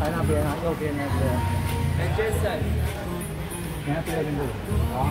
在那边啊，右边那边。哎，Jason，你看第二边路，好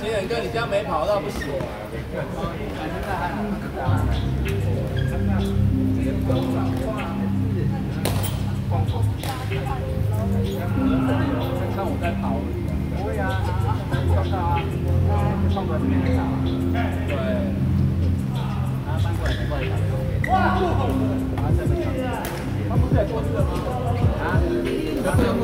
金仁哥，你这样没跑到不行。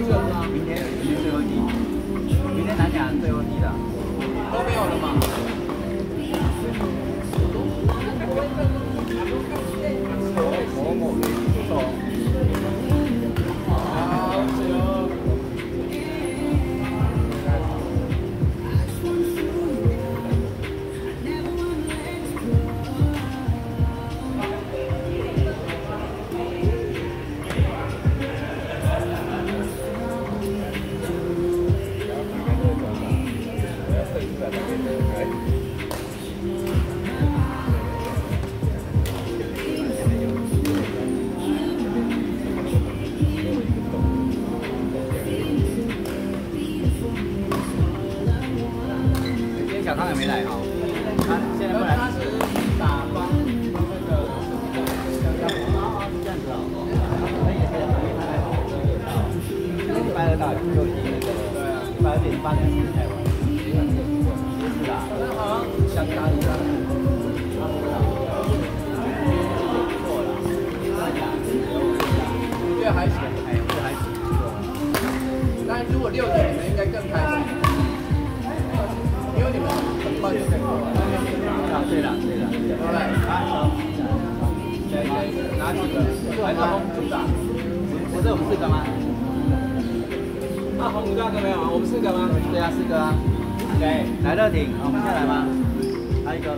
啊，他这个过去这样子哦，他也是，因为他来跑这个到，礼拜二到就已经那个，拜二点八点去台湾，是啦，那好相当一样。我觉还行，哪，几个？来，大红组长？不是我们四个？吗？啊，红五大哥没有啊？我们四个？吗？对啊，四个？啊。对，来乐挺，我们下来吗？来一个，